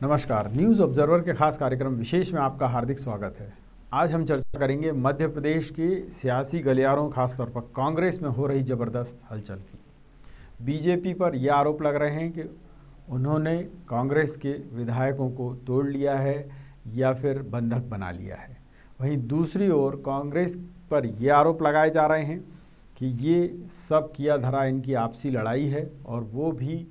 नमस्कार। News observer के खास कार्यक्रम विशेष में आपका हार्दिक स्वागत है। आज हम चर्चा करेंगे मध्य प्रदेश के सियासी गलियारों, खासतौर पर कांग्रेस में हो रही ज़बरदस्त हलचल की। बीजेपी पर यह आरोप लग रहे हैं कि उन्होंने कांग्रेस के विधायकों को तोड़ लिया है या फिर बंधक बना लिया है। वहीं दूसरी ओर कांग्रेस पर यह आरोप लगाए जा रहे हैं कि ये सब किया धरा इनकी आपसी लड़ाई है और वो भी,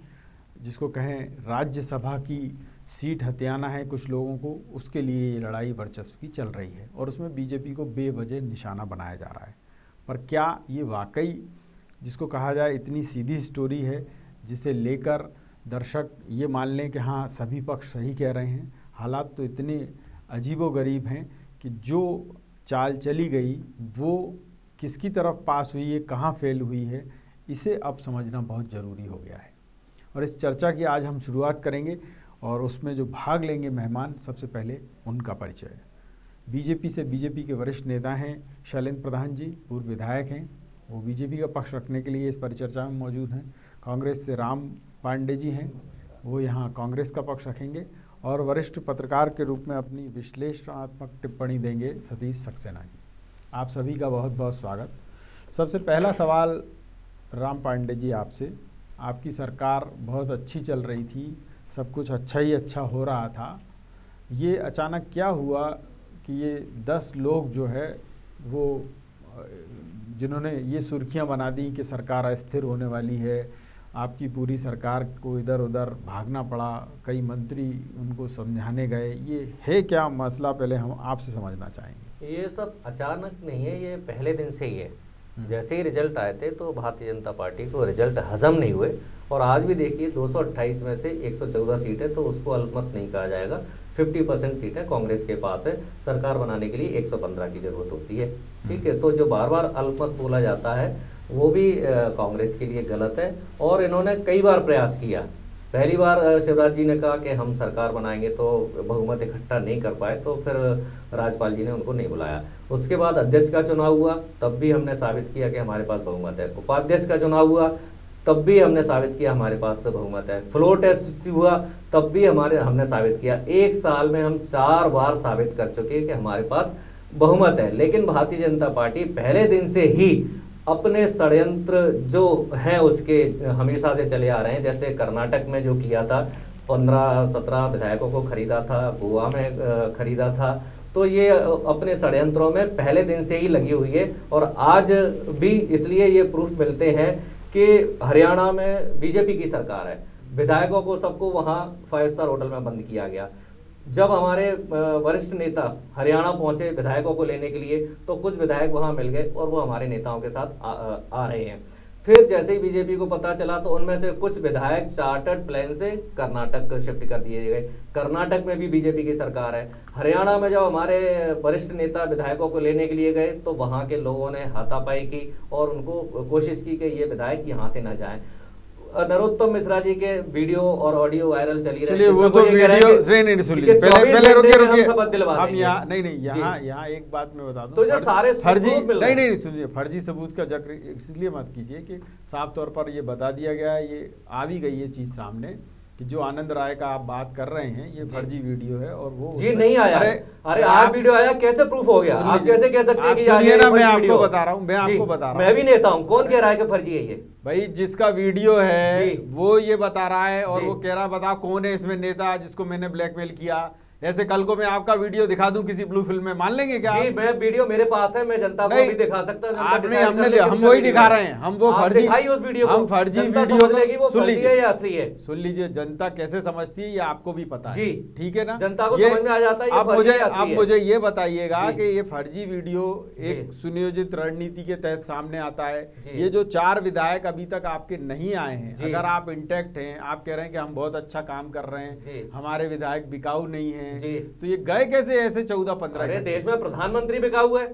जिसको कहें राज्यसभा की सीट हथियाना है कुछ लोगों को, उसके लिए ये लड़ाई वर्चस्व की चल रही है और उसमें बीजेपी को बेवजह निशाना बनाया जा रहा है। पर क्या ये वाकई, जिसको कहा जाए, इतनी सीधी स्टोरी है, जिसे लेकर दर्शक ये मान लें कि हाँ सभी पक्ष सही कह रहे हैं। हालात तो इतने अजीबो गरीब हैं कि जो चाल चली गई, वो किसकी तरफ़ पास हुई है कहाँ फेल हुई है, इसे अब समझना बहुत ज़रूरी हो गया है। और इस चर्चा की आज हम शुरुआत करेंगे। और उसमें जो भाग लेंगे मेहमान, सबसे पहले उनका परिचय। बीजेपी से बीजेपी के वरिष्ठ नेता हैं शैलेंद्र प्रधान जी, पूर्व विधायक हैं। वो बीजेपी का पक्ष रखने के लिए इस परिचर्चा में मौजूद हैं। कांग्रेस से राम पांडे जी हैं, वो यहाँ कांग्रेस का पक्ष रखेंगे और वरिष्ठ पत्रकार के रूप में अपनी विश्लेषणात्मक टिप्पणी देंगे सतीश सक्सेना जी। आप सभी का बहुत बहुत स्वागत। सबसे पहला सवाल राम पांडे जी आपसे। आपकी सरकार बहुत अच्छी चल रही थी सब कुछ अच्छा ही अच्छा हो रहा था। ये अचानक क्या हुआ कि ये दस लोग जो है, वो, जिन्होंने ये सुर्खियाँ बना दी कि सरकार अस्थिर होने वाली है, आपकी पूरी सरकार को इधर उधर भागना पड़ा, कई मंत्री उनको समझाने गए, ये है क्या मसला? पहले हम आपसे समझना चाहेंगे। ये सब अचानक नहीं है, ये पहले दिन से ही है। जैसे ही रिज़ल्ट आए थे तो भारतीय जनता पार्टी को रिज़ल्ट हजम नहीं हुए और आज भी देखिए 228 में से 114 सीट तो उसको अल्पमत नहीं कहा जाएगा। 50 परसेंट सीटें कांग्रेस के पास है। सरकार बनाने के लिए 115 की ज़रूरत होती है। ठीक है तो जो बार बार अल्पमत बोला जाता है वो भी कांग्रेस के लिए गलत है और इन्होंने कई बार प्रयास किया। पहली बार शिवराज जी ने कहा कि हम सरकार बनाएँगे तो बहुमत इकट्ठा नहीं कर पाए तो फिर राज्यपाल जी ने उनको नहीं बुलाया। उसके बाद अध्यक्ष का चुनाव हुआ, तब भी हमने साबित किया कि हमारे पास बहुमत है। उपाध्यक्ष का चुनाव हुआ, तब भी हमने साबित किया हमारे पास बहुमत है। फ्लोर टेस्ट हुआ, तब भी हमारे, हमने साबित किया। एक साल में हम चार बार साबित कर चुके हैं कि हमारे पास बहुमत है। लेकिन भारतीय जनता पार्टी पहले दिन से ही अपने षडयंत्र जो हैं उसके हमेशा से चले आ रहे हैं। जैसे कर्नाटक में जो किया था, पंद्रह सत्रह विधायकों को खरीदा था, गोवा में खरीदा था तो ये अपने षडयंत्रों में पहले दिन से ही लगी हुई है और आज भी इसलिए ये प्रूफ मिलते हैं कि हरियाणा में बीजेपी की सरकार है। विधायकों को सबको वहाँ फाइव स्टार होटल में बंद किया गया। जब हमारे वरिष्ठ नेता हरियाणा पहुँचे विधायकों को लेने के लिए तो कुछ विधायक वहाँ मिल गए और वो हमारे नेताओं के साथ आ, आ आ रहे हैं। फिर जैसे ही बीजेपी को पता चला तो उनमें से कुछ विधायक चार्टर्ड प्लान से कर्नाटक शिफ्ट कर दिए गए। कर्नाटक में भी बीजेपी की सरकार है। हरियाणा में जब हमारे वरिष्ठ नेता विधायकों को लेने के लिए गए तो वहाँ के लोगों ने हाथापाई की और उनको कोशिश की कि ये विधायक यहाँ से ना जाए। नरोत्तम मिश्रा जी के वीडियो और ऑडियो वायरल चली रही है वो तो वीडियो नहीं नहीं सुन लीजिए पहले पहले रुकिए रुकिए। हम यहाँ नहीं नहीं यहाँ यहाँ एक बात मैं बता दूँ। तो जो सारे फर्जी नहीं नहीं सुनिए फर्जी सबूत का ज़िक्र इसलिए मत कीजिए कि साफ़ तौर पर ये बता दिया गया है ये आ भी गई है चीज़ सामने। कि जो आनंद राय का आप बात कर रहे हैं ये फर्जी वीडियो है और वो जी नहीं आया। अरे अरे आप वीडियो आया कैसे प्रूफ हो गया? आप कैसे कह सकते हैं कि ना मैं आपको बता रहा हूँ मैं आपको बता रहा हूँ। मैं भी नेता हूँ कौन कह रहा है कि फर्जी है ये? भाई जिसका वीडियो है वो ये बता रहा है और वो कह रहा बता कौन है इसमें नेता जिसको मैंने ब्लैकमेल किया? ऐसे कल को मैं आपका वीडियो दिखा दूँ किसी ब्लू फ़िल्म में मान लेंगे क्या जी मैं वीडियो मेरे पास है मैं जनता को भी दिखा सकता हूँ आपने हमने हम वही दिखा रहे हैं हम वो फर्जी दिखाई उस वीडियो हम फर्जी वीडियो सुन लीजिए। या असली है? सुन लीजिए जनता कैसे समझती है ये आपको भी पता है। ठीक है ना? जनता को समझ में आ जाता है आप मुझे आप मुझे ये बताइएगा कि ये फर्जी वीडियो एक सुनियोजित रणनीति के तहत सामने आता है। ये जो चार विधायक अभी तक आपके नहीं आए हैं अगर आप इंटेक्ट हैं आप कह रहे हैं कि हम बहुत अच्छा काम कर रहे हैं हमारे विधायक बिकाऊ नहीं है तो ये गए कैसे ऐसे चौदह पंद्रह देश में प्रधानमंत्री बिका हुआ है।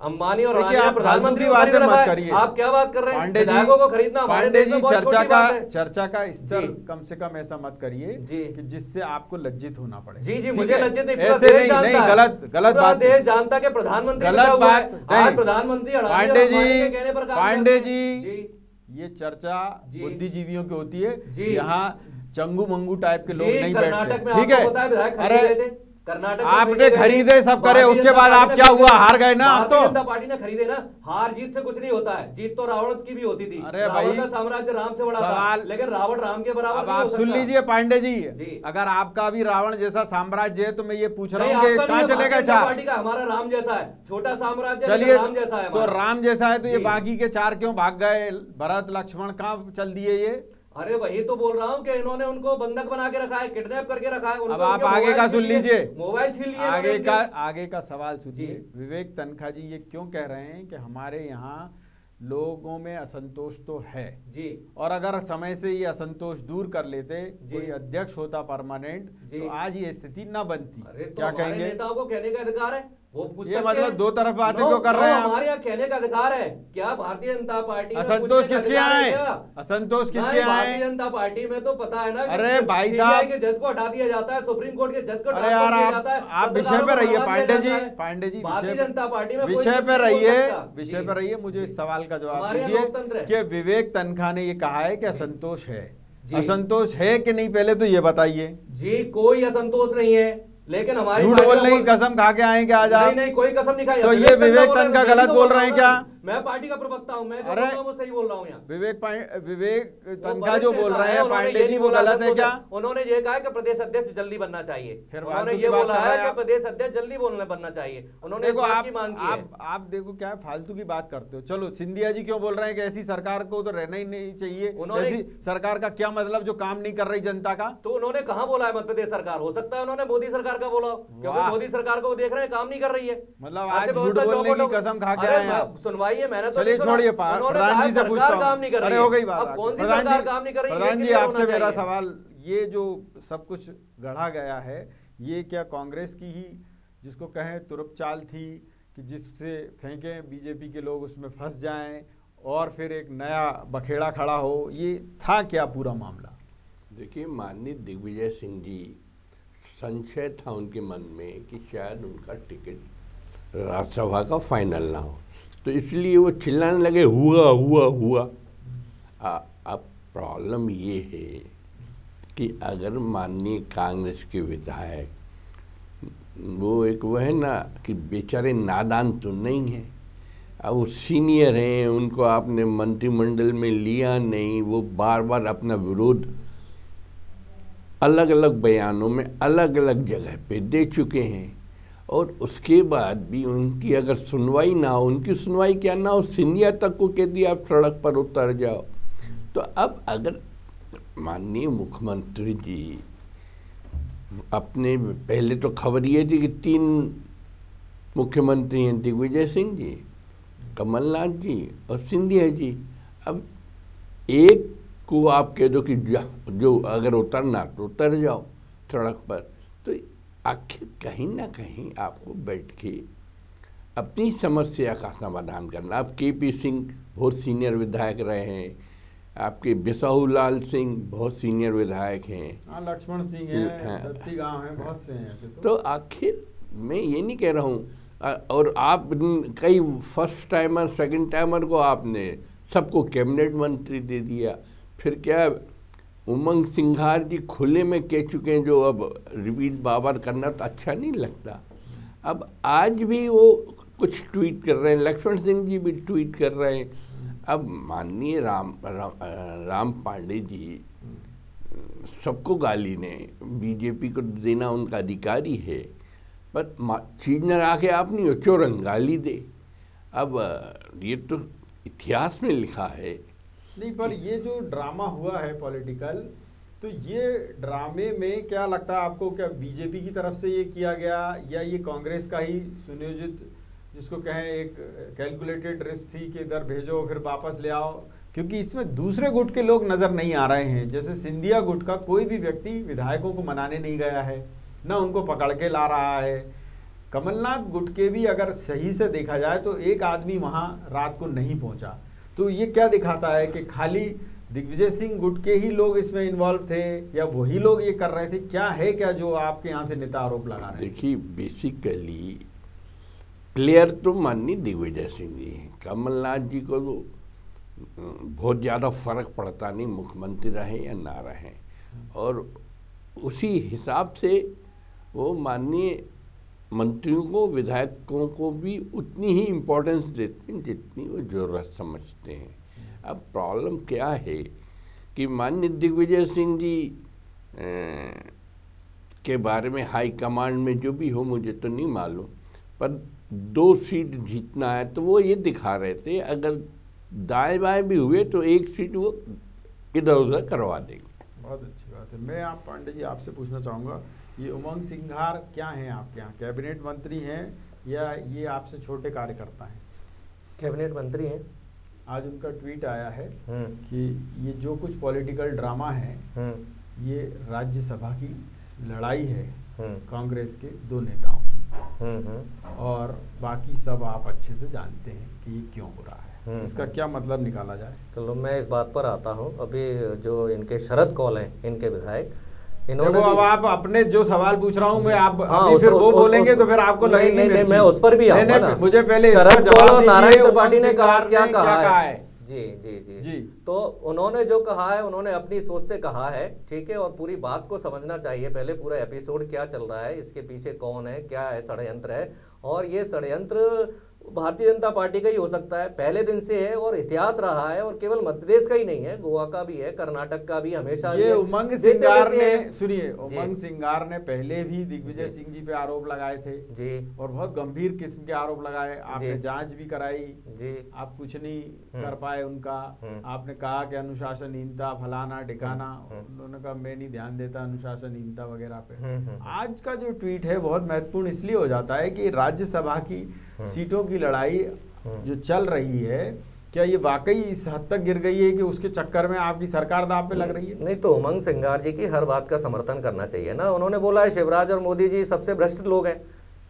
अंबानी और आप प्रधानमंत्री बात मत करिए। आप क्या बात कर रहे हैं? विधायकों को खरीदना हमारे देश में चर्चा का चर्चा का स्तर कम से कम ऐसा मत करिए कि जिससे आपको लज्जित होना पड़े। जी जी मुझे लज्जित नहीं ऐसे नहीं नहीं गलत गलत बात देश जानता के प्रधानमंत्री गलत बात आज प्रधानमंत्री पांडे जी पांडे जी ये चर्चा बुद्धिजीवियों की होती है। यहाँ चंगू मंगू टाइप के लोग नहीं कर्नाटक में बैठते ठीक है? अरे कर्नाटक आपने खरीदे गए। सब करे, उसके बाद आप क्या हुआ? हार गए ना आप तो। जनता पार्टी ने खरीदे ना हार जीत से कुछ नहीं होता है। जीत तो रावण की भी होती थी। अरे भाई, साम्राज्य राम से बड़ा था लेकिन रावण राम के बराबर अब आप सुन लीजिए पांडे जी। अगर आपका भी रावण जैसा साम्राज्य है तो मैं ये पूछ रहा हूँ कि कहाँ है, चलेगा? चार पार्टी का हमारा राम जैसा है। छोटा साम्राज्य चलिए राम जैसा है तो राम जैसा है तो ये बाकी के चार क्यों भाग गए? भरत लक्ष्मण कहाँ चल दिए ये? अरे वही तो बोल रहा हूँ कि इन्होंने उनको बंधक बना के रखा है किडनैप करके रखा है अब आप आगे का सुन लीजिए। मोबाइल छीन लिए आगे का आगे का सवाल सुनिए। विवेक तनखा जी ये क्यों कह रहे हैं कि हमारे यहाँ लोगों में असंतोष तो है? जी। और अगर समय से ये असंतोष दूर कर लेते जी। कोई अध्यक्ष होता परमानेंट तो आज ये स्थिति न बनती। अरे तो क्या कहेंगे? नेताओं को कहने का अधिकार है। वो ये मतलब दो तरफ़ बातें क्यों कर रहे हैं हमारे यहाँ कहने का अधिकार है। क्या भारतीय जनता पार्टी असंतोष किसके क्या? असंतोष किसके यहाँ भारतीय जनता पार्टी में तो पता है ना अरे भाई साहब। के जज को हटा दिया जाता है सुप्रीम कोर्ट के जज को अरे यार आप जाता है आप विषय पे रहिए पांडे जी पांडे जी भारतीय जनता पार्टी में विषय पे रहिए विषय। पे रहिए मुझे इस सवाल का जवाब दीजिए कि विवेक तनखा ने ये कहा है कि असंतोष है। असंतोष है कि नहीं पहले तो ये बताइए। जी कोई असंतोष नहीं है। लेकिन हमारी झूठ बोल बोलने की कसम खा के आएँगे आज नहीं आप? नहीं कोई कसम नहीं खाई। तो ये विवेक तन का गलत बोल तो रहे हैं। क्या? मैं पार्टी का प्रवक्ता हूँ मैं अरे, हूँ वो सही बोल रहा हूँ यहाँ। विवेक विवेक तनखा जो बोल रहे है, पांडे जी नहीं वो गलत है क्या? उन्होंने ये कहा कि प्रदेश अध्यक्ष जल्दी बनना चाहिए। फिर उन्होंने ये बोला है कि प्रदेश अध्यक्ष जल्दी बोलने बनना चाहिए। उन्होंने आप देखो क्या फालतू की बात करते हो। चलो सिंधिया जी क्यों बोल रहे हैं कि ऐसी सरकार को तो रहना ही नहीं चाहिए? उन्होंने- सरकार का क्या मतलब जो काम नहीं कर रही जनता का? तो उन्होंने कहा बोला है मध्य प्रदेश सरकार? हो सकता है उन्होंने मोदी सरकार का बोला क्योंकि मोदी सरकार को देख रहे हैं काम नहीं कर रही है। मतलब आज झूठ बोलने की कसम खा के आए मैं- मैंने तो चलिए छोड़िए प्रधान जी से पूछता काम नहीं कर रही हो। गई बात अब कौन सी सरकार काम नहीं कर रही प्रधान जी आपसे मेरा सवाल ये जो सब कुछ गढ़ा गया है ये क्या कांग्रेस की ही जिसको कहें तुरप चाल थी कि जिससे फेंकें बीजेपी के लोग उसमें फंस जाएँ और फिर एक नया बखेड़ा खड़ा हो ये था क्या पूरा मामला? देखिए माननीय दिग्विजय सिंह जी संशय था उनके मन में कि शायद उनका टिकट राज्यसभा का फाइनल ना हो। तो इसलिए वो चिल्लाने लगे हुआ हुआ हुआ। आ, अब प्रॉब्लम ये है कि अगर माननीय कांग्रेस के विधायक वो एक वह है ना कि बेचारे नादान तो नहीं हैं। अब वो सीनियर हैं उनको आपने मंत्रिमंडल में लिया नहीं वो बार बार अपना विरोध अलग अलग बयानों में अलग अलग जगह पे दे चुके हैं। और उसके बाद भी उनकी अगर सुनवाई ना हो, उनकी सुनवाई क्या ना हो सिंधिया तक को कह दिया आप सड़क पर उतर जाओ। तो अब अगर माननीय मुख्यमंत्री जी अपने, पहले तो खबर ये थी कि तीन मुख्यमंत्री हैं, दिग्विजय सिंह जी, कमलनाथ जी और सिंधिया जी। अब एक को आप कह दो कि जो अगर उतरना तो उतर जाओ सड़क पर। तो आखिर कहीं ना कहीं आपको बैठ के अपनी समस्या का समाधान करना। आप के पी सिंह बहुत सीनियर विधायक रहे हैं। आपके बिसाहू लाल सिंह बहुत सीनियर विधायक हैं। हाँ लक्ष्मण सिंह हाँ। है। गाँव है बहुत से हैं तो। तो आखिर मैं ये नहीं कह रहा हूँ और आप कई फ़र्स्ट टाइमर सेकंड टाइमर को आपने सबको कैबिनेट मंत्री दे दिया। फिर क्या उमंग सिंघार जी खुले में कह चुके हैं जो अब रिपीट बाबर करना तो अच्छा नहीं लगता। अब आज भी वो कुछ ट्वीट कर रहे हैं लक्ष्मण सिंह जी भी ट्वीट कर रहे हैं। अब माननीय राम राम, राम पांडे जी सबको गाली ने बीजेपी को देना उनका अधिकारी है पर चीज़ न आके आप नहीं हो चोरन गाली दे। अब ये तो इतिहास में लिखा है नहीं पर ये जो ड्रामा हुआ है पॉलिटिकल तो ये ड्रामे में क्या लगता है आपको क्या बीजेपी की तरफ़ से ये किया गया या ये कांग्रेस का ही सुनियोजित जिसको कहें एक कैलकुलेटेड रिस्क थी कि इधर भेजो फिर वापस ले आओ? क्योंकि इसमें दूसरे गुट के लोग नज़र नहीं आ रहे हैं। जैसे सिंधिया गुट का कोई भी व्यक्ति विधायकों को मनाने नहीं गया है ना उनको पकड़ के ला रहा है। कमलनाथ गुट के भी अगर सही से देखा जाए तो एक आदमी वहाँ रात को नहीं पहुँचा। तो ये क्या दिखाता है कि खाली दिग्विजय सिंह गुट के ही लोग इसमें इन्वॉल्व थे या वही लोग ये कर रहे थे? क्या है क्या जो आपके यहाँ से नेता आरोप लगा रहे देखिए बेसिकली प्लेयर तो माननीय दिग्विजय सिंह जी हैं। कमलनाथ जी को तो बहुत ज़्यादा फ़र्क पड़ता नहीं, मुख्यमंत्री रहे या ना रहे। और उसी हिसाब से वो माननीय मंत्रियों को, विधायकों को भी उतनी ही इम्पोर्टेंस देते हैं जितनी वो ज़रूरत समझते हैं। अब प्रॉब्लम क्या है कि माननीय दिग्विजय सिंह जी के बारे में हाई कमांड में जो भी हो मुझे तो नहीं मालूम, पर दो सीट जीतना है तो वो ये दिखा रहे थे, अगर दाएँ बाएँ भी हुए तो एक सीट वो इधर उधर करवा देंगे। बहुत अच्छी बात है। मैं आप, पांडे जी, आपसे पूछना चाहूँगा ये उमंग सिंघार क्या हैं आपके यहाँ? कैबिनेट मंत्री हैं या ये आपसे छोटे कार्यकर्ता हैं? कैबिनेट मंत्री हैं। आज उनका ट्वीट आया है हम्म। कि ये जो कुछ पॉलिटिकल ड्रामा है हम्म। ये राज्यसभा की लड़ाई है हम्म। कांग्रेस के दो नेताओं की। और बाकी सब आप अच्छे से जानते हैं कि ये क्यों हो रहा है। इसका क्या मतलब निकाला जाए? तो मैं इस बात पर आता हूँ। अभी जो इनके शरद कौल हैं इनके विधायक इन्होंने अब आप अपने जो सवाल पूछ रहा हूँ मैं आप हाँ, अभी फिर वो उस, बोलेंगे उस, तो फिर आपको लगेगी नहीं, नहीं, मैं उस पर भी आऊँगा ना। मुझे पहले शरद कौल और नारायण त्रिपाठी ने कहा क्या कहा है? जी जी जी। जी। तो उन्होंने जो कहा है उन्होंने अपनी सोच से कहा है ठीक है और पूरी बात को समझना चाहिए। पहले पूरा एपिसोड क्या चल रहा है इसके पीछे कौन है क्या है षडयंत्र है? और ये षडयंत्र भारतीय जनता पार्टी का ही हो सकता है। पहले दिन से है और इतिहास रहा है और केवल मध्य प्रदेश का ही नहीं है गोवा का भी है कर्नाटक का भी हमेशा ये उमंग सिंगार ने सुनिए उमंग सिंगार ने पहले भी दिग्विजय सिंह जी पे आरोप लगाए थे जी। और बहुत गंभीर किस्म के आरोप लगाए। आपने जाँच भी कराई। जी। आप कुछ नहीं हम्म। कर पाए उनका। हम्म। आपने कहा कि अनुशासनहीनता फलाना ठिकाना हम्म। उन्होंने कहा मैं नहीं ध्यान देता अनुशासनहीनता वगैरह पे। आज का जो ट्वीट है बहुत महत्वपूर्ण इसलिए हो जाता है कि राज्यसभा की। सीटों की लड़ाई हम्म। जो चल रही है क्या ये वाकई इस हद तक गिर गई है कि उसके चक्कर में आपकी सरकार दाव पे लग रही है? नहीं तो उमंग सिंगार जी की हर बात का समर्थन करना चाहिए ना। उन्होंने बोला है शिवराज और मोदी जी सबसे भ्रष्ट लोग हैं।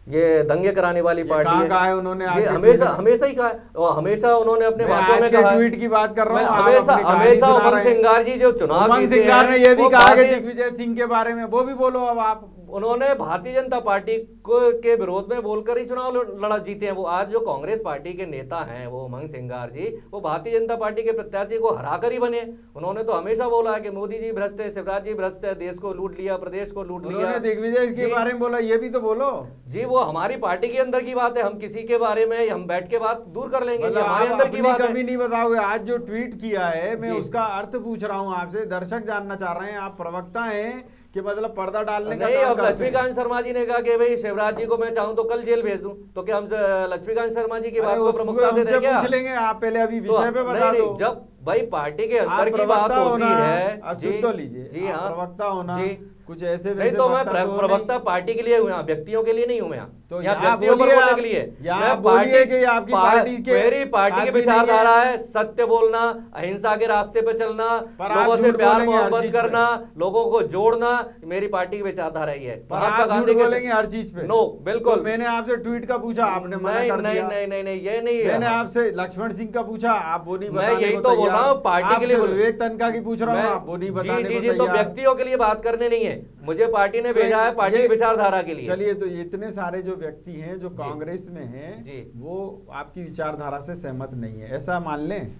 ये दंगे कराने वाली पार्टी है। कहा है उन्होंने? आज हमेशा हमेशा ही कहा और हमेशा उन्होंने अपने भाषण में कहा ट्वीट की बात कर रहा हूँ हमेशा हमेशा उमंग सिंगार जी जो चुनाव सिंगार ने ये भी कहा कि दिग्विजय सिंह के बारे में वो भी बोलो अब आप। उन्होंने भारतीय जनता पार्टी को के विरोध में बोलकर ही चुनाव लड़ा जीते हैं। वो आज जो कांग्रेस पार्टी के नेता हैं वो उमंग सिंगार जी वो भारतीय जनता पार्टी के प्रत्याशी को हरा कर ही बने उन्होंने तो हमेशा बोला है कि मोदी जी भ्रष्ट है शिवराज जी भ्रष्ट है देश को लूट लिया प्रदेश को लूट लिया। दिग्विजय के बारे में बोला ये भी तो बोलो। जी वो हमारी पार्टी के अंदर की बात है हम किसी के बारे में हम बैठ के बात दूर कर लेंगे मतलब हमारे अंदर की बात कभी नहीं बताओगे आज जो ट्वीट किया है मैं उसका अर्थ पूछ रहा हूँ आपसे दर्शक जानना चाह रहे हैं आप प्रवक्ता हैं कि मतलब पर्दा डालने नहीं अब लक्ष्मीकांत शर्मा जी ने कहा कि भाई शिवराज जी को मैं चाहूँ तो कल जेल भेज दूँ। तो क्या हम लक्ष्मीकांत शर्मा जी की बात को प्रमुखता से देंगे पूछ लेंगे आप पहले अभी तो विषय पे बता दो। जब भाई पार्टी के अंदर की बात होती है जी तो लीजिए जी हाँ प्रवक्ता होना। जी। कुछ ऐसे नहीं तो मैं प्रवक्ता पार्टी के लिए हूँ यहाँ व्यक्तियों के लिए नहीं हूँ मैं तो यहाँ व्यक्तियों पर बोलने के लिए। मैं पार्टी के आपकी पार्टी के मेरी पार्टी की विचारधारा है। सत्य बोलना अहिंसा के रास्ते पे चलना लोगों से प्यार मोहब्बत करना लोगों को जोड़ना मेरी पार्टी की विचारधारा ही। है महात्मा गांधी बोलेंगे हर चीज़ पे। नो बिल्कुल। तो मैंने आपसे ट्वीट का पूछा आपने नहीं नहीं नहीं नहीं ये नहीं मैंने आपसे लक्ष्मण सिंह का पूछा आप वो नहीं मैं यही तो बोल रहा हूँ पार्टी के लिए विवेक तनखा की पूछ रहा हूँ आप वो नहीं बताने जी जी तो व्यक्तियों के लिए बात करने नहीं है। मुझे पार्टी ने तो भेजा है पार्टी विचारधारा के लिए। चलिए तो इतने सारे जो व्यक्ति हैं जो कांग्रेस में हैं वो आपकी विचारधारा से सहमत नहीं है। ऐसा मान लें?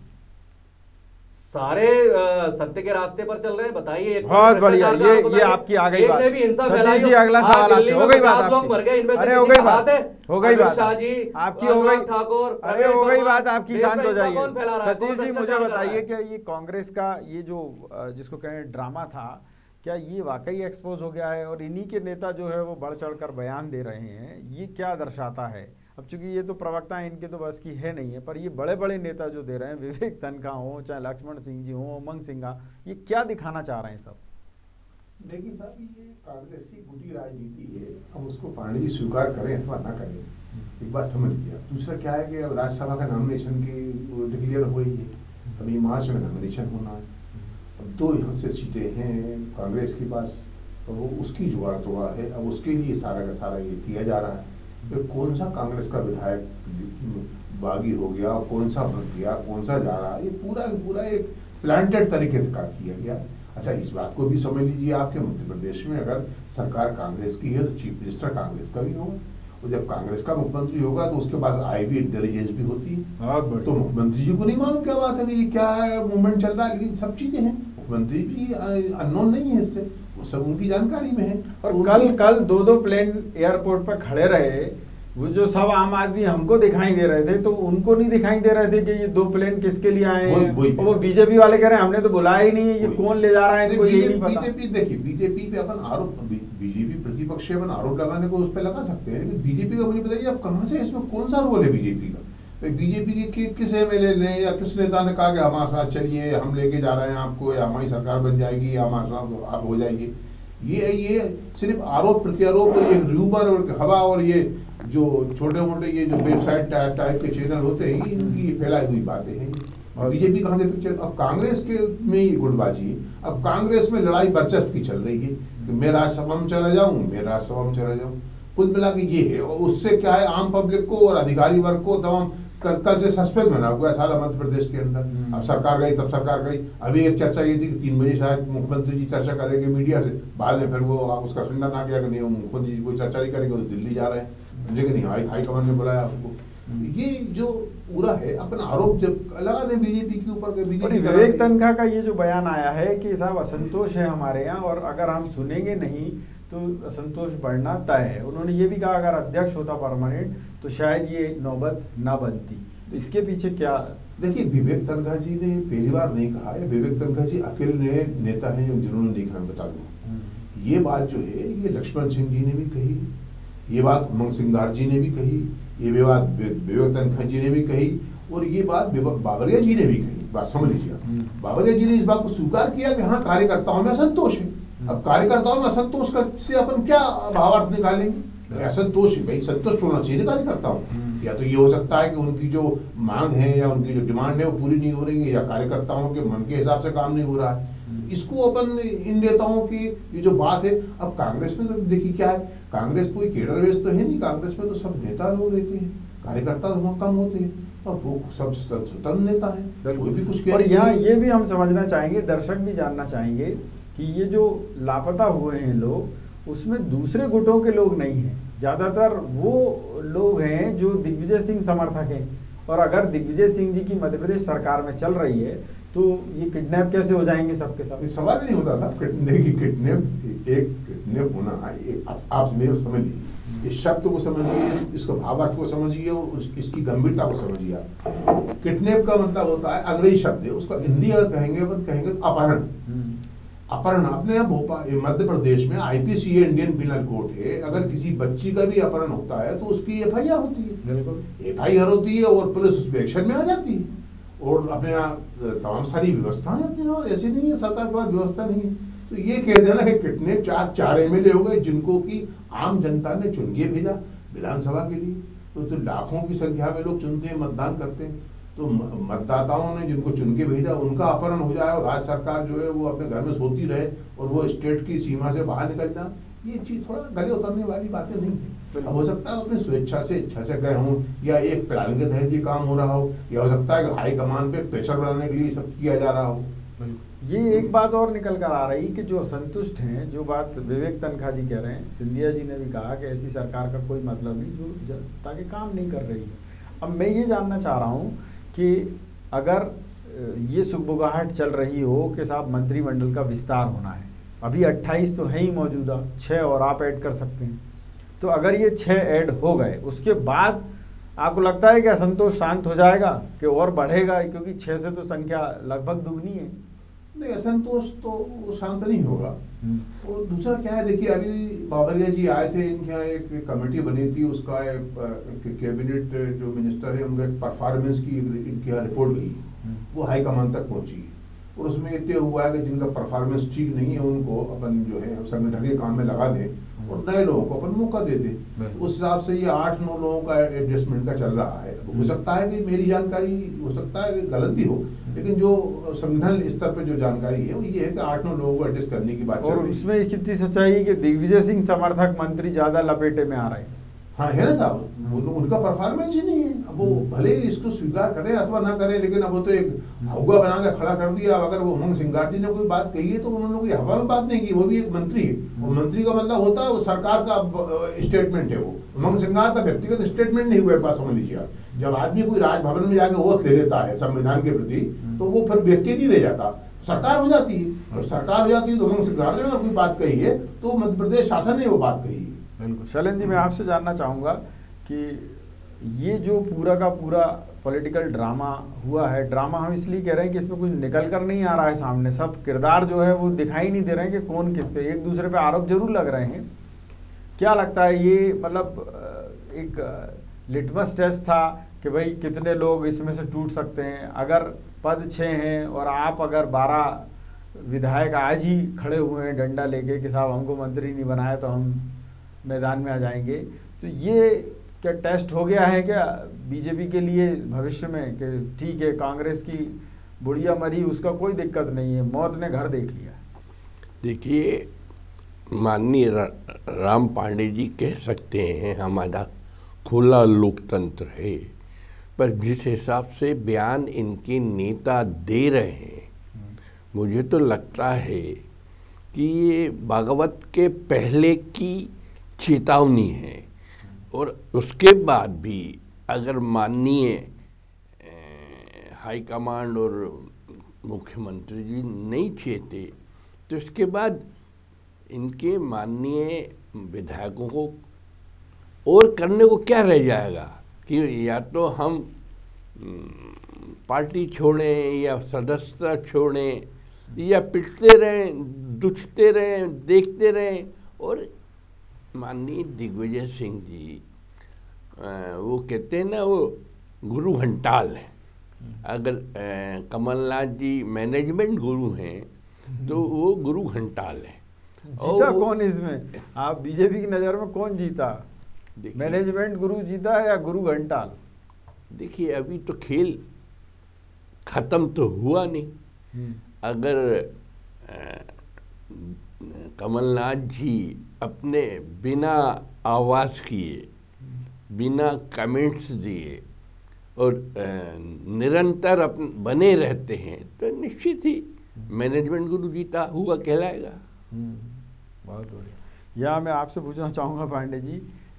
सारे सत्य के रास्ते पर चल रहे हैं बताइए बहुत बढ़िया। ये ये आपकी आ गई बात। भी हिंसा फैलाई जी अगला सवाल आपसे। हो गई बात लोग मर गए इनमें अरे हो गई बात। हो। गई बात। शाह जी आपकी हो गई। ठाकुर अरे हो गई बात आपकी शांत हो जाइए। सतीश जी मुझे बताइए कि ये कांग्रेस का ये जो जिसको कहें ड्रामा था क्या ये वाकई एक्सपोज हो गया है? और इन्हीं के नेता जो है, वो बढ़ चढ़ कर बयान दे रहे हैं। ये क्या दर्शाता है? अब चूँकि ये तो प्रवक्ता इनके तो बस की है नहीं है, पर ये बड़े बड़े नेता जो दे रहे हैं, विवेक तनखा हो, चाहे लक्ष्मण सिंह जी हो, उमंग सिंघा, ये क्या दिखाना चाह रहे हैं सब? देखिए साहब, ये कांग्रेस की बुरी राजनीति है, हम उसको पांडे जी स्वीकार करें अथवा ना करें, एक बात समझ लिया दूसरा क्या है कि अब राज्यसभा का नॉमिनेशन की डिक्लेयर हो रही है अभी मार्च में नॉमिनेशन होना है। दो यहाँ से सीटें हैं कांग्रेस के पास तो वो उसकी जुगाड़ तोड़ा है अब उसके लिए सारा का सारा ये किया जा रहा है। तो कौन सा कांग्रेस का विधायक बागी हो गया कौन सा भग गया कौन सा जा रहा है ये पूरा पूरा एक प्लांटेड तरीके से काम किया गया। अच्छा इस बात को भी समझ लीजिए आपके मध्य प्रदेश में अगर सरकार कांग्रेस की है तो चीफ मिनिस्टर कांग्रेस का भी होगा। और जब कांग्रेस का मुख्यमंत्री होगा तो उसके पास आई भी इंटेलिजेंस भी होती है। तो मुख्यमंत्री जी को नहीं मालूम क्या बात है कि ये क्या मूवमेंट चल रहा है लेकिन सब चीज़ें हैं। मुख्यमंत्री भी अननोन नहीं है इससे। वो सब उनकी जानकारी में है। और कल कल दो दो प्लेन एयरपोर्ट पर खड़े रहे। वो जो सब आम आदमी हमको दिखाई दे रहे थे तो उनको नहीं दिखाई दे रहे थे कि ये दो प्लेन किसके लिए आए हैं? और वो बीजेपी वाले कह रहे हैं हमने तो बुलाया ही नहीं है ये कौन ले जा रहा है इनको यही नहीं पता। बीजेपी देखिए बीजेपी पे अपन आरोप बीजेपी प्रतिपक्ष अपन आरोप लगाने को उस पर लगा सकते हैं लेकिन बीजेपी का मुझे बताइए अब कहाँ से इसमें कौन सा रोल है बीजेपी का? बीजेपी के कि, किस एमएलए ने या किस नेता ने कहा कि हमारे साथ चलिए हम लेके जा रहे हैं आपको या हमारी सरकार बन जाएगी या हमारे साथ आप हो जाएगी ये ये सिर्फ़ आरोप प्रत्यारोप और ये र्यूमर और हवा और ये जो छोटे मोटे ये जो वेबसाइट टाइप के चैनल होते हैं इनकी फैलाई हुई बातें हैं। और बीजेपी कहाँ से पिक्चर अब कांग्रेस के में ये गुटबाजी है। अब कांग्रेस में लड़ाई बरचस्प की चल रही है कि मैं राज्यसभा में चला जाऊँ मैं राज्यसभा में चला जाऊँ। कुल मिला के ये है और उससे क्या है आम पब्लिक को और अधिकारी वर्ग को तमाम कल कल से सस्पेंस बना हुआ है सारा मध्य प्रदेश के अंदर। हम्म। अब सरकार गई तब सरकार गई। अभी एक चर्चा ये थी कि तीन बजे शायद मुख्यमंत्री जी चर्चा करेंगे मीडिया से। बाद में फिर वो उसका खंडन आ गया कि नहीं मुख्यमंत्री जी कोई चर्चा नहीं करेंगे वो दिल्ली जा रहे हैं। लेकिन नहीं हाई हाईकमान ने बुलाया आपको हम्म। ये जो पूरा है अपना आरोप जब लगा दें बीजेपी के ऊपर बीजेपी विवेक तनखा का ये जो बयान आया है कि साहब असंतोष है हमारे यहाँ और अगर हम सुनेंगे नहीं तो असंतोष बढ़ना तय है। उन्होंने ये भी कहा अगर अध्यक्ष होता परमानेंट तो शायद ये नौबत ना बनती। इसके पीछे क्या? देखिए विवेक तनखा जी ने पहली बार नहीं कहा है। विवेक तनखा जी अकेले नेता हैं जिन्होंने नहीं कहा बता दूँ। ये बात जो है ये लक्ष्मण सिंह जी ने भी कही। ये बात उमंग सिंगार जी ने भी कही। ये बात विवेक तनखा जी ने भी कही। और ये बात बाबरिया जी ने भी कही। बात समझ लीजिए। हम्म। बाबरिया जी ने इस बात को स्वीकार किया कि हाँ कार्यकर्ताओं में असंतोष है। अब कार्यकर्ताओं में असंतोष से अपन क्या भावार्थ निकालेंगे? असंतोष भाई संतुष्ट होना चाहिए कार्यकर्ताओं हम्म। या तो ये हो सकता है कि उनकी जो मांग है या उनकी जो डिमांड है वो पूरी नहीं हो रही है या कार्यकर्ताओं के मन के हिसाब से काम नहीं हो रहा है। हम्म। इसको अपन इन नेताओं की ये जो बात है अब कांग्रेस में तो देखिए क्या है कांग्रेस कोई केडर बेस तो है नहीं कांग्रेस में तो सब नेता लोग रहते हैं कार्यकर्ता तो वहाँ कम होते हैं और वो सब स्वतंत्र नेता है कोई भी कुछ और यहाँ ये भी हम समझना चाहेंगे दर्शक भी जानना चाहेंगे कि ये जो लापता हुए हैं लोग उसमें दूसरे गुटों के लोग नहीं हैं। ज़्यादातर वो लोग हैं जो दिग्विजय सिंह समर्थक हैं। और अगर दिग्विजय सिंह जी की मध्य प्रदेश सरकार में चल रही है तो ये किडनैप कैसे हो जाएँगे सबके सब ये सवाल नहीं होता था। देखिए किडनैप एक किडनैप होना एक आप, आप मेरे समझ लीजिए। इस शब्द को समझिए इसका भावार्थ को समझिए और इसकी गंभीरता को समझिए आप। किडनैप का मतलब होता है अंग्रेज़ी शब्द है उसका हिंदी अगर कहेंगे अपहरण हम्म, अपहरण अपने यहाँ भोपाल मध्य प्रदेश में आईपीसी इंडियन पिनल कोड है। अगर किसी बच्ची का भी अपहरण होता है तो उसकी एफ़ आई आर होती है। बिल्कुल एफ़ आई आर होती है और पुलिस उसमें एक्शन में आ जाती है। और अपने यहाँ तमाम सारी व्यवस्था है अपने यहाँ। ऐसी नहीं है सरकार के पास व्यवस्था नहीं है। तो ये कह देना कि कितने चार चार एम एल हो गए जिनको कि आम जनता ने चुन के भेजा विधानसभा के लिए। तो, तो लाखों की संख्या में लोग चुनते हैं मतदान करते हैं। तो मतदाताओं ने जिनको चुन के भेजा उनका अपहरण हो जाए और राज्य सरकार जो है वो अपने घर में सोती रहे और वो स्टेट की सीमा से बाहर निकल जाए ये चीज़ थोड़ा गले उतरने वाली बातें नहीं है। अब हो सकता है अपनी स्वेच्छा से इच्छा से गए हों या एक प्लान के तहत ये काम हो रहा हो या हो सकता है कि हाई कमान पे प्रेशर बनाने के लिए सब किया जा रहा हो। ये एक बात और निकल कर आ रही कि जो असंतुष्ट हैं जो बात विवेक तनखा जी कह रहे हैं सिंधिया जी ने भी कहा कि ऐसी सरकार का कोई मतलब नहीं जो जनता के काम नहीं कर रही है। अब मैं ये जानना चाह रहा हूँ कि अगर ये सुगबुगाहट चल रही हो कि साहब मंत्रिमंडल का विस्तार होना है। अभी 28 तो है ही मौजूदा छः और आप ऐड कर सकते हैं। तो अगर ये छः ऐड हो गए, उसके बाद आपको लगता है कि असंतोष शांत हो जाएगा, कि और बढ़ेगा, क्योंकि छः से तो संख्या लगभग दुगनी है। नहीं असंतोष तो वो शांत नहीं होगा। और दूसरा क्या है देखिए अभी बाबरिया जी आए थे इनके यहाँ एक कमेटी बनी थी उसका एक एक कैबिनेट जो मिनिस्टर है उनका एक परफॉर्मेंस की इनके यहाँ रिपोर्ट गई। वो वो हाईकमान तक पहुँची। है और उसमें ये तय हुआ है कि जिनका परफॉर्मेंस ठीक नहीं है उनको अपन जो है संगठन के काम में लगा दें। और नए लोगों को अपन मौका दे दें। उस हिसाब से ये आठ नौ लोगों का एडजस्टमेंट का चल रहा है। हो सकता है कि मेरी जानकारी हो सकता है कि गलत भी हो लेकिन जो संगठन स्तर पे जो जानकारी है वो ये है कि आठ नौ लोगों को एडजस्ट करने की बात चल और रही है। उसमें कितनी सच्चाई है कि दिग्विजय सिंह समर्थक मंत्री ज़्यादा लपेटे में आ रहे हैं। हाँ है ना साहब? उन, उनका परफॉर्मेंस ही नहीं है। अब वो भले ही इसको स्वीकार करें अथवा ना करें लेकिन अब वो तो एक हवा बना के खड़ा कर दिया। अब अगर वो उमंग सिंगार जी ने कोई बात कही है तो उन्होंने कोई हवा में बात नहीं की। वो भी एक मंत्री है। और मंत्री का मतलब होता है वो सरकार का स्टेटमेंट है वो। उमंग सिंगार का व्यक्तिगत स्टेटमेंट नहीं हुआ पास समझ लीजिए जब आदमी कोई राजभवन में जाके ओथ ले लेता है संविधान के प्रति तो वो फिर व्यक्ति नहीं रह जाता। सरकार हो जाती है। सरकार हो जाती है तो उमंग सिद्धार्थ ने कोई बात कही है तो मध्य प्रदेश शासन ने वो बात कही है। बिल्कुल शैलेंद्र जी, मैं आपसे जानना चाहूँगा कि ये जो पूरा का पूरा पॉलिटिकल ड्रामा हुआ है ड्रामा हम इसलिए कह रहे हैं कि इसमें कुछ निकल कर नहीं आ रहा है सामने। सब किरदार जो है वो दिखाई नहीं दे रहे हैं कि कौन किस पे। एक दूसरे पे आरोप ज़रूर लग रहे हैं। क्या लगता है ये मतलब एक लिटमस टेस्ट था कि भाई कितने लोग इसमें से टूट सकते हैं? अगर पद छः हैं और आप अगर बारह विधायक आज ही खड़े हुए हैं डंडा लेके कि साहब हमको मंत्री नहीं बनाया तो हम मैदान में आ जाएँगे। तो ये क्या टेस्ट हो गया है क्या बीजेपी के लिए भविष्य में कि ठीक है, कांग्रेस की बुढ़िया मरी, उसका कोई दिक्कत नहीं है, मौत ने घर देख लिया। देखिए, माननीय रा- राम पांडे जी कह सकते हैं, हमारा खुला लोकतंत्र है, पर जिस हिसाब से बयान इनके नेता दे रहे हैं, मुझे तो लगता है कि ये भागवत के पहले की चेतावनी है। और उसके बाद भी अगर माननीय अ, हाईकमांड और मुख्यमंत्री जी नहीं चेते तो इसके बाद इनके माननीय विधायकों को और करने को क्या रह जाएगा कि या तो हम पार्टी छोड़ें या सदस्यता छोड़ें या पिटते रहें दुचते रहें देखते रहें और माननीय दिग्विजय सिंह जी वो कहते हैं ना वो गुरु घंटाल हैं। अगर कमलनाथ जी मैनेजमेंट गुरु हैं तो वो गुरु घंटाल हैं। जीता वो- कौन इसमें? आप बीजेपी की नज़र में कौन जीता? मैनेजमेंट गुरु जीता है या गुरु घंटाल? देखिए अभी तो खेल खत्म तो हुआ नहीं। अगर कमलनाथ जी अपने बिना आवाज़ किए बिना कमेंट्स दिए और निरंतर अपन बने रहते हैं तो निश्चित ही मैनेजमेंट गुरु जीता हुआ कहलाएगा। हम्म, बहुत बढ़िया। यहाँ मैं आपसे पूछना चाहूँगा पांडे जी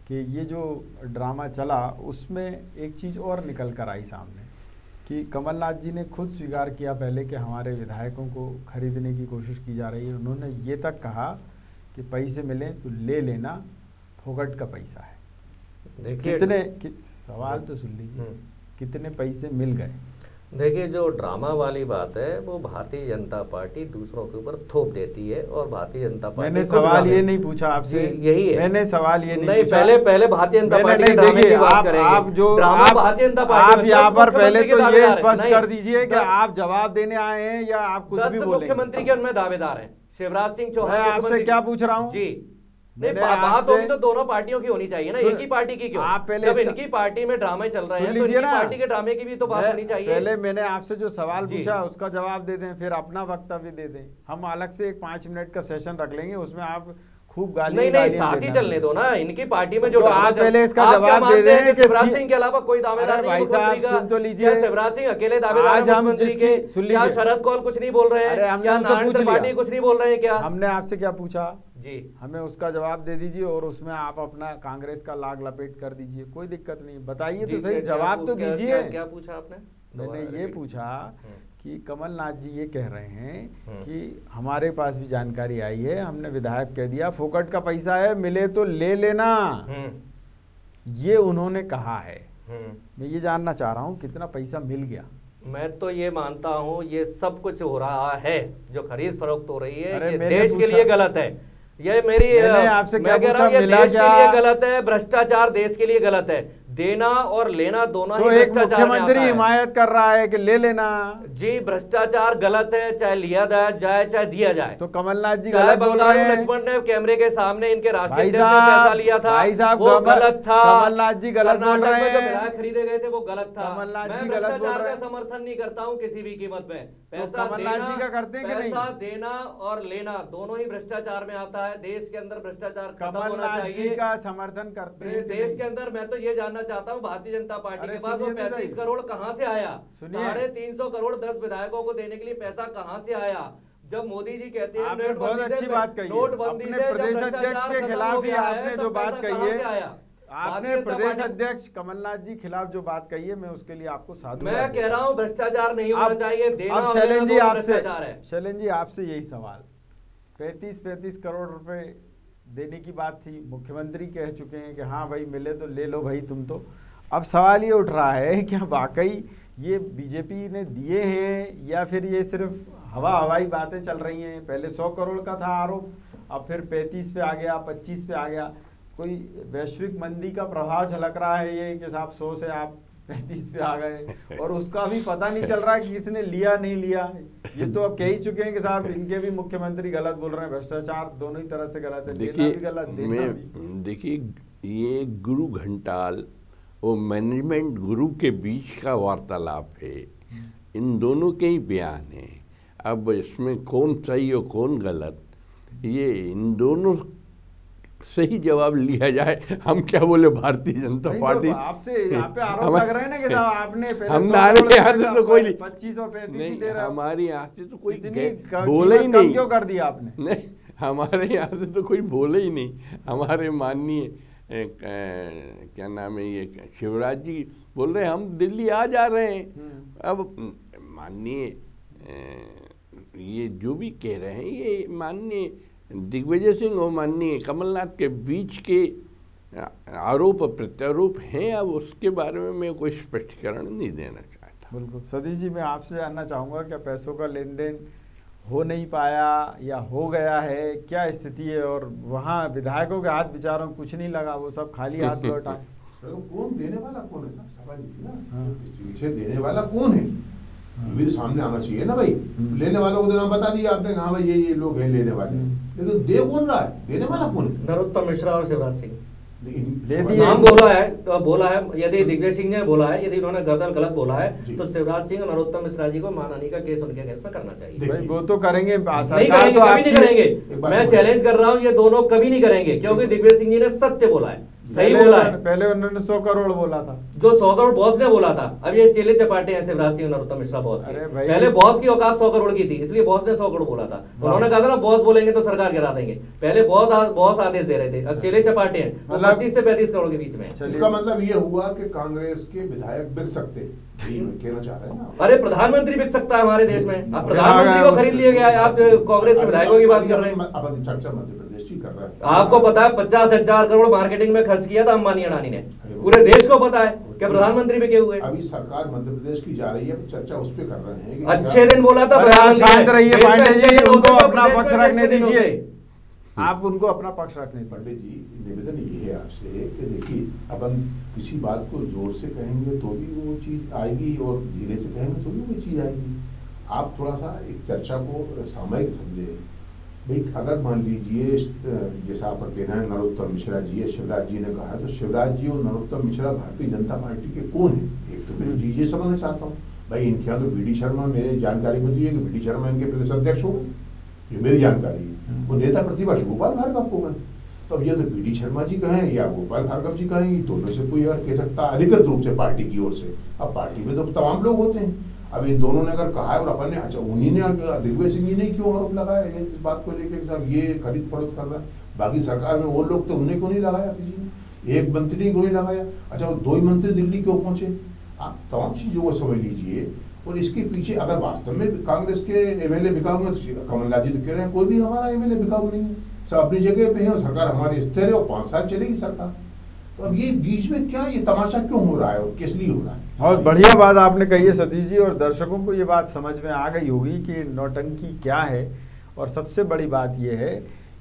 कि ये जो ड्रामा चला उसमें एक चीज़ और निकल कर आई सामने कि कमलनाथ जी ने खुद स्वीकार किया पहले कि हमारे विधायकों को खरीदने की कोशिश की जा रही है। उन्होंने ये तक कहा कि पैसे मिले तो ले लेना फोकट का पैसा है। देखिए कितने कि, सवाल तो सुन लीजिए। हम्म। कितने पैसे मिल गए? देखिए जो ड्रामा वाली बात है वो भारतीय जनता पार्टी दूसरों के ऊपर थोप देती है और भारतीय जनता पार्टी मैंने सवाल ये नहीं पूछा आपसे। यही है। मैंने सवाल ये नहीं नहीं पहले पहले भारतीय जनता पार्टी के ड्रामे की बात करेंगे। आप जो ड्रामा भारतीय जनता पार्टी आप यहाँ पर पहले तो ये स्पष्ट कर दीजिए कि आप जवाब देने आए हैं या आप कुछ भी मुख्यमंत्री के उनमें दावेदार हैं। शिवराज सिंह चौहान मैं आपसे क्या पूछ रहा हूँ? जी। नहीं बात होगी तो दोनों पार्टियों की होनी चाहिए ना। एक ही पार्टी की क्यों? आप पहले जब इनकी पार्टी में ड्रामे चल रहे हैं तो इनकी। पार्टी के ड्रामे की भी तो बात होनी चाहिए। पहले मैंने आपसे जो सवाल पूछा उसका जवाब दे दें फिर अपना वक्तव्य दे दें। हम अलग से एक पाँच मिनट का सेशन रख लेंगे उसमें आप खूब गाली नहीं नहीं साथ ही चलने दो ना इनकी पार्टी में जो तो आप पहले इसका जवाब दे मानते हैं दें कि शिवराज सिंह के अलावा कोई दावेदार नहीं है भाई साहब, सुन तो लीजिए। शिवराज सिंह अकेले दावेदार आज हम जिसकी- के? क्या शरद कौल कुछ नहीं बोल रहे हैं? क्या नारायण त्रिपाठी कुछ नहीं बोल रहे हैं क्या? हमने आपसे क्या पूछा? जी। हमें उसका जवाब दे दीजिए और उसमें आप अपना कांग्रेस का लाग लपेट कर दीजिए कोई दिक्कत नहीं। बताइए तो सही जवाब तो दीजिए। क्या- क्या पूछा आपने? मैंने ये पूछा हम्म। कि कमलनाथ जी ये कह रहे हैं हम्म। कि हमारे पास भी जानकारी आई है हमने विधायक कह दिया फोकट का पैसा है मिले तो ले लेना। हम्म, ये उन्होंने कहा है। हम्म। मैं ये जानना चाह रहा हूँ कितना पैसा मिल गया। मैं तो ये मानता हूँ ये सब कुछ हो रहा है जो खरीद फरोख्त हो रही है ये देश के लिए गलत है। ये मेरी आपसे क्या कह रहा हूँ ये देश के लिए गलत है भ्रष्टाचार देश के लिए गलत है। देना और लेना दोनों तो ही एक मुख्यमंत्री हिमायत कर रहा है कि ले लेना। जी भ्रष्टाचार गलत है चाहे लिया जाए जाए चाहे दिया जाए। तो कमलनाथ जी गलत बोल रहे हैं। लक्ष्मण ने कैमरे के सामने इनके राष्ट्रीय ने पैसा लिया था। भाई साहब, वो गलत था। कमलनाथ जी गलत बोल रहे जो हैं। विधायक खरीदे गए थे वो गलत था। कमलनाथ जी गलत बोल भ्रष्टाचार रहे का हैं। समर्थन नहीं करता हूँ किसी भी कीमत में। पैसा कमलनाथ जी का करते हैं पैसा देना और लेना दोनों ही भ्रष्टाचार में आता है। देश के अंदर भ्रष्टाचार खत्म होना कमलनाथ जी चाहिए। का समर्थन करते हैं देश के अंदर मैं तो ये जानना चाहता हूँ भारतीय जनता पार्टी के पास वो तो पैंतीस करोड़ कहाँ से आया? साढ़े तीन सौ करोड़ दस विधायकों को देने के लिए पैसा कहाँ से आया? जब मोदी जी कहते हैं आपने बहुत अच्छी बात कही है। नोटबंदी से प्रदेश अध्यक्ष के खिलाफ भी आपने जो तो बात कही है। आपने प्रदेश अध्यक्ष कमलनाथ जी खिलाफ जो बात कही है मैं उसके लिए आपको साधु मैं कह रहा हूँ भ्रष्टाचार नहीं होना चाहिए देना और जी आपसे भ्रष्टाचार है। शैलेंद्र जी आपसे यही सवाल। पैंतीस पैंतीस करोड़ रुपए देने की बात थी। मुख्यमंत्री कह चुके हैं कि हाँ भाई, मिले तो ले लो भाई तुम तो। अब सवाल ये उठ रहा है क्या वाकई ये बीजेपी ने दिए हैं या फिर ये सिर्फ़ हवा हवाई बातें चल रही हैं? पहले सौ करोड़ का था आरोप, अब फिर पैंतीस पे आ गया, पच्चीस पे आ गया। कोई वैश्विक मंदी का प्रभाव झलक रहा है ये कि साहब सौ से आप पैंतीस पे आ गए? और उसका भी पता नहीं चल रहा कि किसने लिया, नहीं लिया। ये तो अब कह ही चुके हैं कि साहब इनके भी मुख्यमंत्री गलत बोल रहे हैं भ्रष्टाचार दोनों ही तरह से गलत है देखिए गलत मैं देखिए ये गुरु घंटाल और मैनेजमेंट गुरु के बीच का वार्तालाप है। इन दोनों के ही बयान हैं। अब इसमें कौन सही और कौन गलत ये इन दोनों से ही जवाब लिया जाए। हम क्या बोले भारतीय जनता तो पार्टी? आपसे यहाँ पे आरोप लग रहे हैं ना कि आपने हमारे यहाँ से तो कोई नहीं पच्चीस और पैंतीस दे रहे हमारे यहाँ से तो कोई बोले ही नहीं। क्यों कर दिया आपने? नहीं हमारे यहाँ से तो कोई बोले ही नहीं। हमारे माननीय क्या नाम है ये शिवराज जी बोल रहे हम दिल्ली आ जा रहे हैं। हम्म। अब माननीय ये जो भी कह रहे हैं ये माननीय दिग्विजय सिंह और माननीय कमलनाथ के बीच के आरोप प्रत्यारोप हैं अब उसके बारे में मैं कोई स्पष्टीकरण नहीं देना चाहता। बिल्कुल। सतीश जी मैं आपसे जानना चाहूँगा क्या पैसों का लेन देन हो नहीं पाया या हो गया है? क्या स्थिति है? और वहाँ विधायकों के हाथ विचारों में कुछ नहीं लगा वो सब खाली हाथ लौटा। तो कौन देने वाला कौन है? साहब सवाल ये है। हाँ। ना देने वाला कौन है? ये भी तो सामने आना चाहिए ना भाई। हम्म। लेने वालों को तो नाम बता दिया आपने कहा भाई ये ये लोग हैं लेने वाले। हम्म। लेकिन दे बोल रहा है देने वाला कौन है? नरोत्तम मिश्रा और शिवराज सिंह। लेकिन दे सवाल- दिए। नाम बोला है तो बोला है यदि दिग्विजय सिंह ने बोला है यदि उन्होंने गज़ल गलत बोला है तो शिवराज सिंह और नरोत्तम मिश्रा जी को मानहानि का केस उनके अगेंस्ट में करना चाहिए। भाई वो तो करेंगे नहीं करेंगे तो कभी नहीं करेंगे। मैं चैलेंज कर रहा हूँ ये दोनों कभी नहीं करेंगे क्योंकि दिग्विजय सिंह जी ने सत्य बोला है। सही बोला है। पहले उन्होंने सौ करोड़ बोला था। जो सौ करोड़ बॉस ने बोला था। अब ये चेले चपाटे हैं शिवराज सिंह नरोत्तम मिश्रा बॉस के। पहले बॉस की औकात सौ करोड़ की थी इसलिए बॉस ने सौ करोड़ बोला था। उन्होंने कहा था ना बॉस बोलेंगे तो सरकार गिरा देंगे। पहले बहुत बॉस आदेश दे रहे थे। अब चेले चपाटे हैं। मतलब- पच्चीस से पैंतीस करोड़ के बीच में इसका मतलब ये हुआ की कांग्रेस के विधायक बिक सकते। हैं कहना चाह रहे हैं अरे प्रधानमंत्री बिक सकता है हमारे देश में। आप प्रधानमंत्री को खरीद लिया गया है। आप कांग्रेस के विधायकों की बात कर रहे हैं। कर रहे हैं? आपको पता है पचास हज़ार करोड़ मार्केटिंग में खर्च किया था अंबानी अडानी ने। पूरे देश को पता है कि प्रधानमंत्री बिके हुए। अभी सरकार मध्य प्रदेश की जा रही है चर्चा उस पर कर रहे हैं अच्छे दिन बोला था आप शांत रहिए पांडे जी उनको तो अपना पक्ष रखने दीजिए। आप उनको अपना पक्ष रखने पंडित जी निवेदन ये है आपसे कि देखिए अब हम किसी बात को ज़ोर से कहेंगे तो भी वो चीज़ आएगी और धीरे से कहेंगे तो भी वो चीज़ आएगी। आप थोड़ा सा एक चर्चा को सामयिक समझे। भाई अगर मान लीजिए जैसा आपका कहना है नरोत्तम मिश्रा जी है शिवराज जी ने कहा तो शिवराज जी और नरोत्तम मिश्रा भारतीय जनता पार्टी के कौन है? एक तो मैं जी ये समझना चाहता हूँ। भाई इनके यहाँ तो बी डी शर्मा मेरे जानकारी है कि बी डी शर्मा इनके प्रदेश अध्यक्ष हो गए। ये मेरी जानकारी है। वो नेता प्रतिपक्ष गोपाल भार्गव को गए तो अब ये तो बी डी शर्मा जी कहें या गोपाल भार्गव जी कहें दोनों से कोई अगर कह सकता अधिकृत रूप से पार्टी की ओर से। अब पार्टी में तो तमाम लोग होते हैं। अब इन दोनों ने अगर कहा है और अपन ने अच्छा उन्हीं ने दिग्विजय सिंह जी ने क्यों आरोप लगाया है इस बात को लेकर साहब ये खरीद फरोख्त कर रहा है? बाकी सरकार में वो लोग तो उन्हें क्यों नहीं लगाया किसी ने एक मंत्री को नहीं लगाया? अच्छा वो दो ही मंत्री दिल्ली क्यों पहुँचे? आप तमाम चीज़ों को समझ लीजिए। और इसके पीछे अगर वास्तव में कांग्रेस के एमएलए बिकाऊ में तो कमलनाथ जी तो कह रहे हैं, कोई भी हमारा एमएलए बिकाऊ नहीं है। सब अपनी जगह पे है और सरकार हमारी स्थिर है और पाँच साल चलेगी सरकार। तो अब ये बीच में क्या ये तमाशा क्यों हो रहा है और किस लिए हो रहा है? बहुत बढ़िया बात आपने कही है सतीश जी, और दर्शकों को ये बात समझ में आ गई होगी कि नौटंकी क्या है। और सबसे बड़ी बात यह है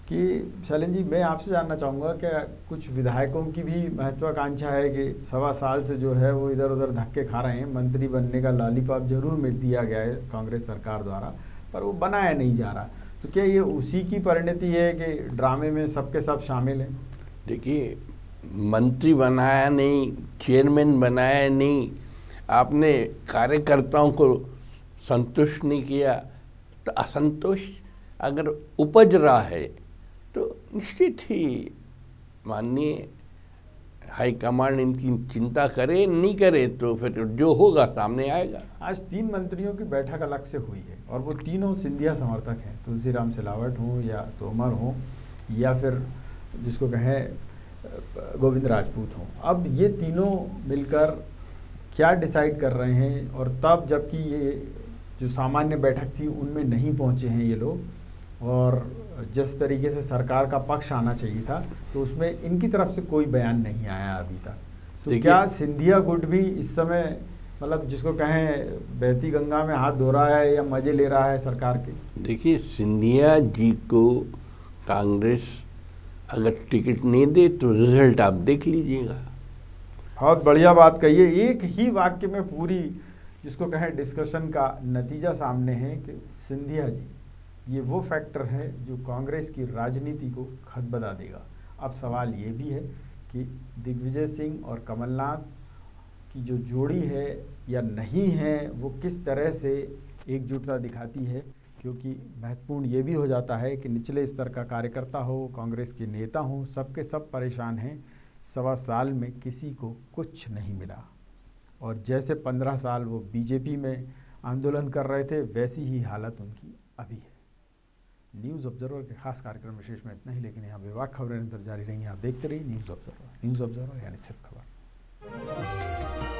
कि शैलन जी, मैं आपसे जानना चाहूँगा कि कुछ विधायकों की भी महत्वाकांक्षा है कि सवा साल से जो है वो इधर उधर धक्के खा रहे हैं। मंत्री बनने का लॉलीपॉप ज़रूर मिल दिया गया है कांग्रेस सरकार द्वारा, पर वो बनाया नहीं जा रहा। तो क्या ये उसी की परिणति है कि ड्रामे में सबके सब शामिल हैं? देखिए, मंत्री बनाया नहीं, चेयरमैन बनाया नहीं आपने कार्यकर्ताओं को संतुष्ट नहीं किया तो असंतोष अगर उपज रहा है तो निश्चित ही माननीय हाईकमांड इनकी चिंता करे, नहीं करे तो फिर जो होगा सामने आएगा। आज तीन मंत्रियों की बैठक अलग से हुई है, और वो तीनों सिंधिया समर्थक हैं, तुलसीराम सिलावट हो या तोमर हो, या फिर जिसको कहें, गोविंद राजपूत हों। अब ये तीनों मिलकर क्या डिसाइड कर रहे हैं और तब जबकि ये जो सामान्य बैठक थी उनमें नहीं पहुँचे हैं ये लोग। और जिस तरीके से सरकार का पक्ष आना चाहिए था तो उसमें इनकी तरफ़ से कोई बयान नहीं आया अभी तक। तो क्या सिंधिया गुट भी इस समय मतलब जिसको कहें बहती गंगा में हाथ धो रहा है या मज़े ले रहा है सरकार के? देखिए सिंधिया जी को कांग्रेस अगर टिकट नहीं दे तो रिज़ल्ट आप देख लीजिएगा। बहुत बढ़िया बात कही एक ही वाक्य में पूरी जिसको कहें डिस्कशन का नतीजा सामने है कि सिंधिया जी, ये वो फैक्टर है जो कांग्रेस की राजनीति को खदबदा देगा। अब सवाल ये भी है कि दिग्विजय सिंह और कमलनाथ की जो जोड़ी है या नहीं है, वो किस तरह से एकजुटता दिखाती है, क्योंकि महत्वपूर्ण ये भी हो जाता है कि निचले स्तर का कार्यकर्ता हो, कांग्रेस के नेता हों, सबके सब परेशान हैं। सवा साल में किसी को कुछ नहीं मिला। और जैसे पंद्रह साल वो बीजेपी में आंदोलन कर रहे थे, वैसी ही हालत उनकी अभी है। न्यूज़ ऑब्जर्वर के खास कार्यक्रम विशेष में इतना ही, लेकिन यहाँ विवाह खबरें निरंतर जारी रहेंगी। आप देखते रहिए न्यूज़ ऑब्जर्वर। न्यूज़ ऑब्जर्वर यानी सिर्फ़ खबर।